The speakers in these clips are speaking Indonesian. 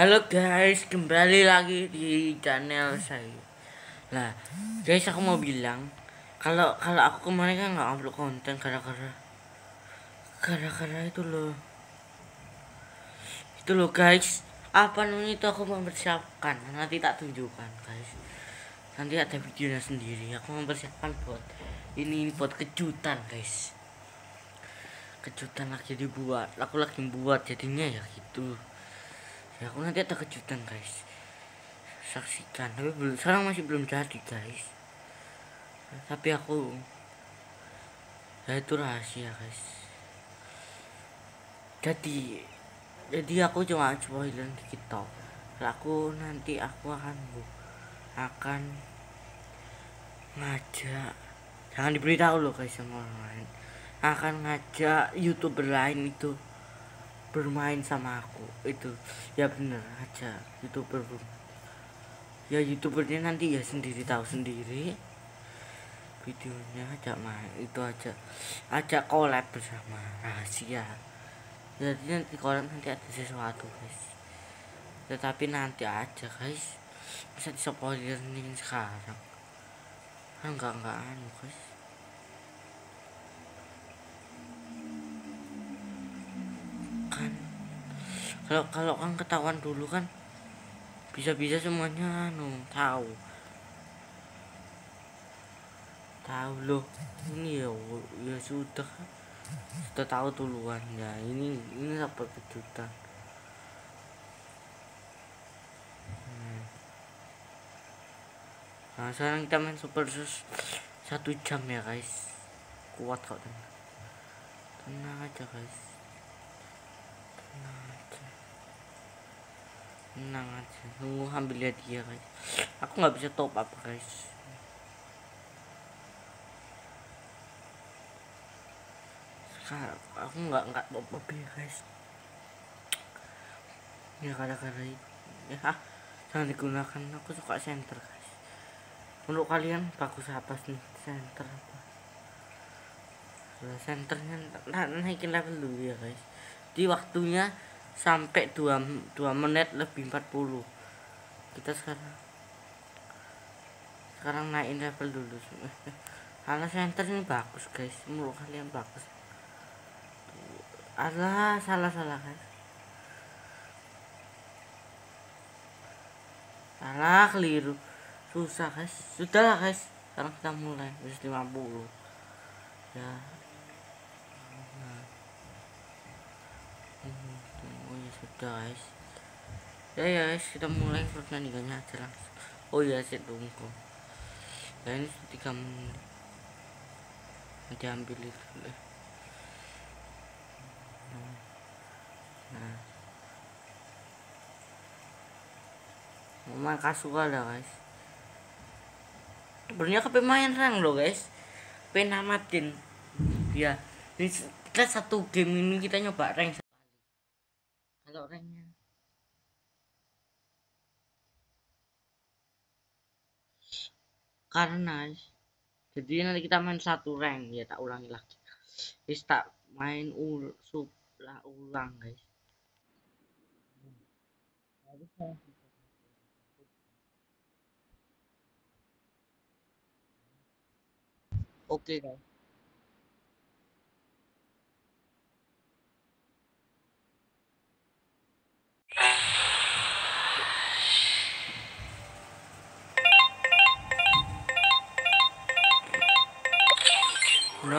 Halo guys, kembali lagi di channel saya. Nah, guys aku mau bilang kalau kalau aku kemarin kan nggak upload konten gara-gara gara-gara itu loh. Itu loh guys, apa namanya itu aku mempersiapkan nanti tak tunjukkan guys. Nanti ada videonya sendiri. Aku mempersiapkan buat ini, ini buat kejutan guys. Kejutan lagi dibuat, aku lagi buat jadinya ya gitu ya aku nanti ada kejutan guys. Saksikan. Tapi belum sekarang masih belum jadi guys. Tapi aku ya itu rahasia guys. Jadi jadi aku cuma spoiler dikit tau aku nanti aku akan bu akan ngajak jangan diberitahu loh guys sama orang lain. Akan ngajak youtuber lain itu bermain sama aku. Itu ya bener aja youtuber. Ya youtubernya nanti ya sendiri tahu sendiri. Videonya aja main itu aja ajak collab bersama rahasia. Jadi nanti kalau nanti ada sesuatu guys. Tetapi nanti aja guys. Bisa di spoiler nih sekarang enggak enggak anu guys kan. Kalau kalau kan ketahuan dulu kan bisa-bisa semuanya anu tahu. Tahu loh ini ya ya sudah. Sudah tahu duluan. Ya ini ini apa kejutan? Hmm. nah sekarang kita main super sus satu jam ya guys. Kuat kok tenang. Tenang aja guys tenang aja tunggu ambil lihat dia guys. Aku nggak bisa top up guys. Sekarang aku nggak nggak top up ya guys. Ya kadang-kadang ya ah, jangan digunakan. Aku suka center guys. Untuk kalian bagus apa sih? Center apa? Centernya naikin level dulu ya guys di waktunya sampai 2, 2 menit lebih 40 kita sekarang sekarang naikin level dulu. Karena center ini bagus guys. Menurut kalian bagus. Allah salah salah guys. Salah keliru. Susah guys. Sudah lah guys. Sekarang kita mulai. Bis 50 ya nah. oh ya sudah guys. Ya ya guys kita mulai pertandingannya aja langsung oh ya saya tunggu. Ya ini tiga menit nanti ambil itu dulu nah. Memang kasual ya guys. Sebenarnya ke pemain rang loh guys. Penamatin ya ini kita satu game ini kita nyoba rank kalau ranknya karena jadi nanti kita main satu rank ya tak ulangi lagi. Is tak main ul sub lah ulang guys. Oke okay, guys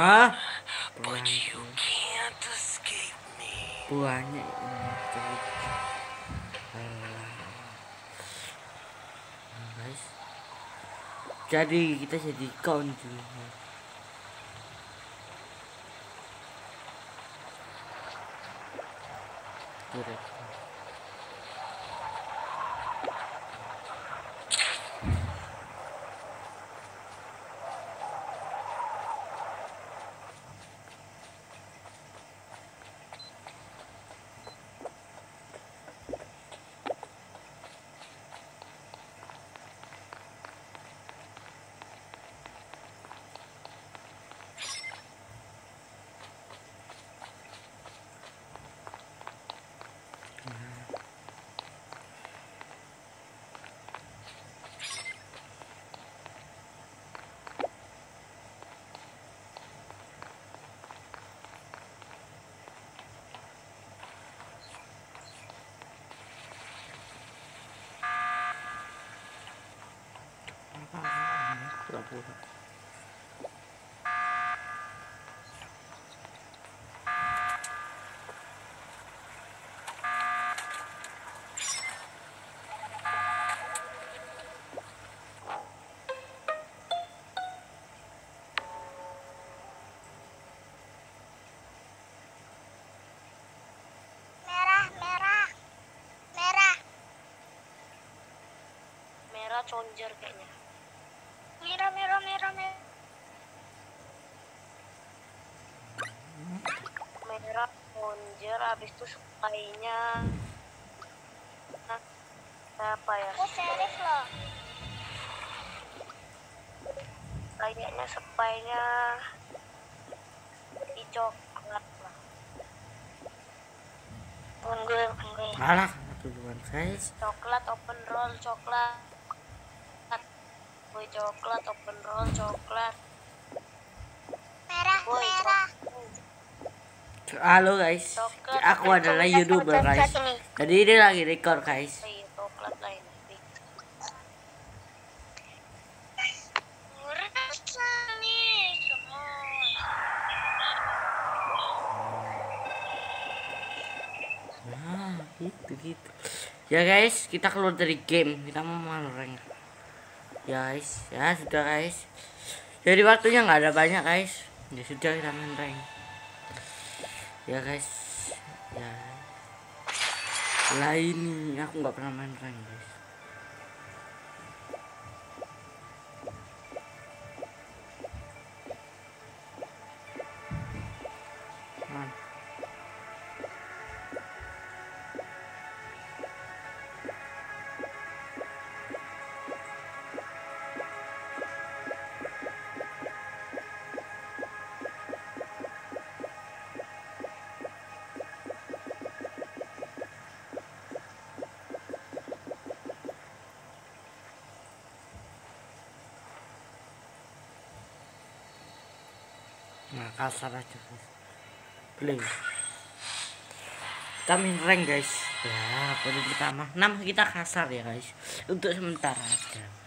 Nah, banyak banyak guys jadi kita jadi konju Direct. Merah, merah. Merah. merah conjer kayaknya Merah, merah, merah, merah. merah conjer habis itu spy-nya Nah, apa ya Aku serius loh. kayaknya spy-nya di coklat lah Unggul, unggul. Alah, satu duluan guys. coklat open roll coklat Boy coklat open roll coklat Merah, Boy merah. coklat Halo guys, Coklat. aku adalah youtuber guys. Jadi ini lagi record guys. iya coklat lain. Nah, gitu gitu. Ya guys, kita keluar dari game. Kita mau main rank. Guys, ya sudah guys. Jadi waktunya nggak ada banyak guys. Ya sudah kita main rank. Ya guys, ya. Lah ini aku nggak pernah main rank guys. Nah, kasar aja. Play. Kita main rank guys. Ya, pada pertama. Nama kita kasar ya guys. Untuk sementara aja.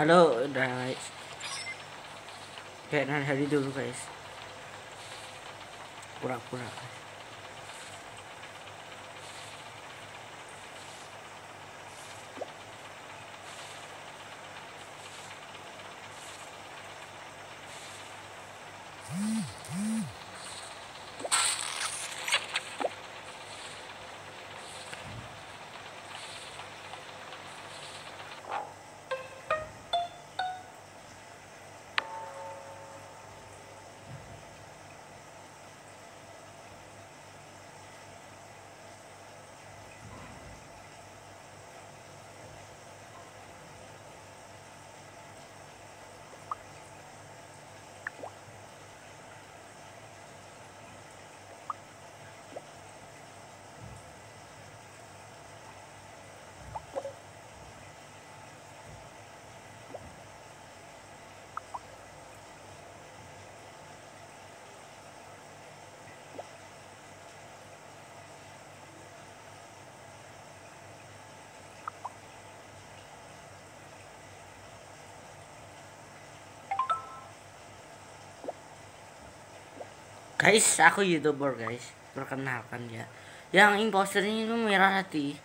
Halo, guys. Kayak hari dulu guys. Pura-pura. Guys, aku youtuber guys. Perkenalkan ya. Yang imposternya itu merah hati.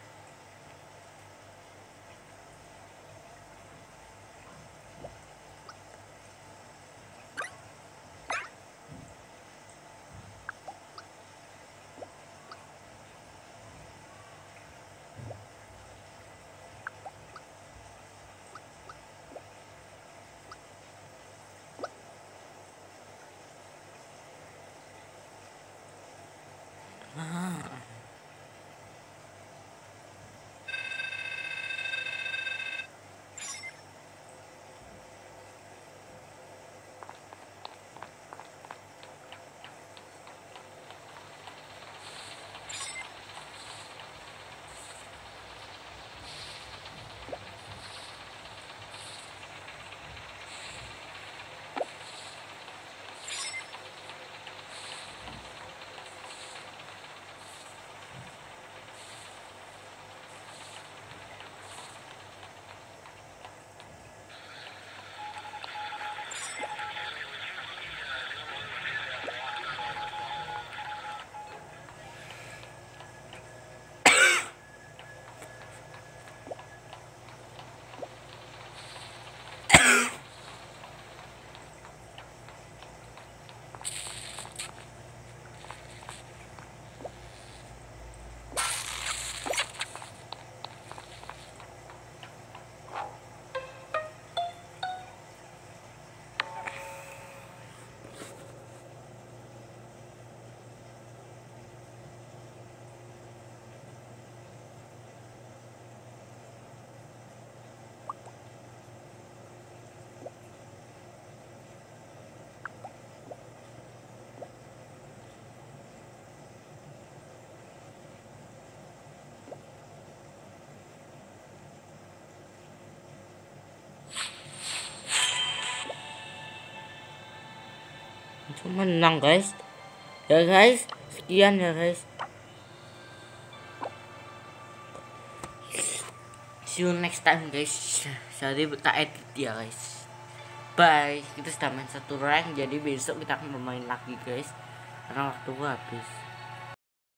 Langsung menang guys. Ya guys. Sekian ya guys. See you next time guys. Jadi tak edit ya guys. Bye. Kita sudah main satu rank jadi besok kita akan bermain lagi guys. Karena waktu habis